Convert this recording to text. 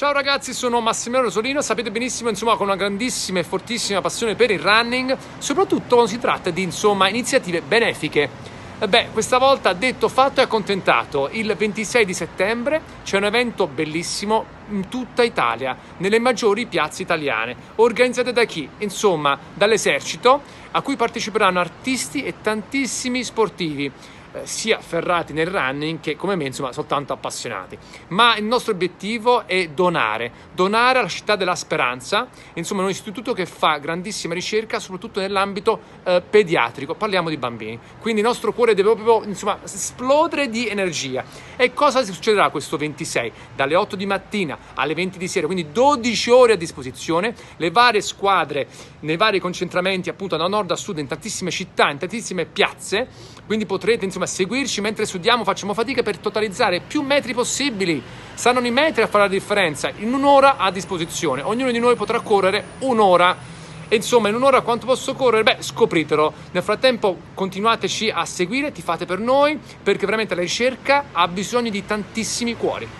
Ciao ragazzi, sono Massimiliano Rosolino, sapete benissimo, insomma, con una grandissima e fortissima passione per il running, soprattutto quando si tratta di, insomma, iniziative benefiche. Beh, questa volta detto fatto e accontentato, il 26 di settembre c'è un evento bellissimo in tutta Italia, nelle maggiori piazze italiane, organizzate da chi? Insomma, dall'esercito, a cui parteciperanno artisti e tantissimi sportivi eh, sia ferrati nel running che come me insomma soltanto appassionati. Ma il nostro obiettivo è donare donare alla città della speranza insomma un istituto che fa grandissima ricerca soprattutto nell'ambito eh, pediatrico. Parliamo di bambini. Quindi il nostro cuore deve proprio insomma esplodere di energia. E cosa succederà questo 26 dalle 8 di mattina alle 20 di sera quindi 12 ore a disposizione le varie squadre nei vari concentramenti appunto da nord a sud in tantissime città in tantissime piazze quindi potrete insomma seguirci mentre studiamo, facciamo fatica per totalizzare più metri possibili. Saranno i metri a fare la differenza, in un'ora a disposizione. Ognuno di noi potrà correre un'ora. E insomma, in un'ora quanto posso correre? Beh, scopritelo. Nel frattempo continuateci a seguire, ti fate per noi, perché veramente la ricerca ha bisogno di tantissimi cuori.